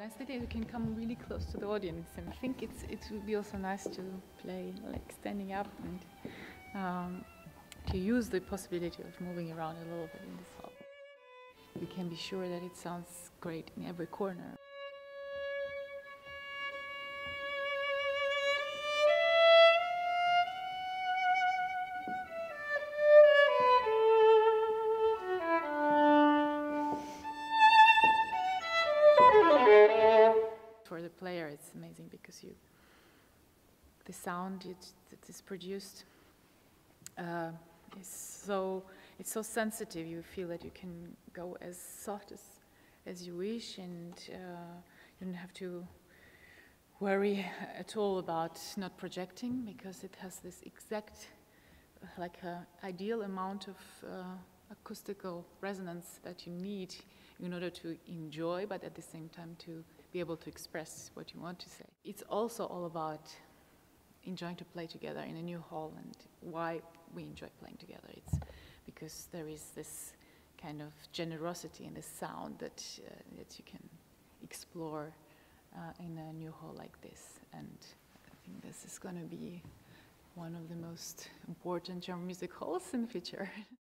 Nice that you can come really close to the audience, and I think it's it would be also nice to play like standing up and um, to use the possibility of moving around a little bit in this hall. You can be sure that it sounds great in every corner. For the player, it's amazing because you, the sound it, that is produced uh, is so it's so sensitive. You feel that you can go as soft as as you wish, and uh, you don't have to worry at all about not projecting because it has this exact, uh, like a ideal amount of uh, acoustical resonance that you need in order to enjoy, but at the same time to be able to express what you want to say. It's also all about enjoying to play together in a new hall and why we enjoy playing together. It's because there is this kind of generosity in the sound that, uh, that you can explore uh, in a new hall like this. And I think this is going to be one of the most important German music halls in the future.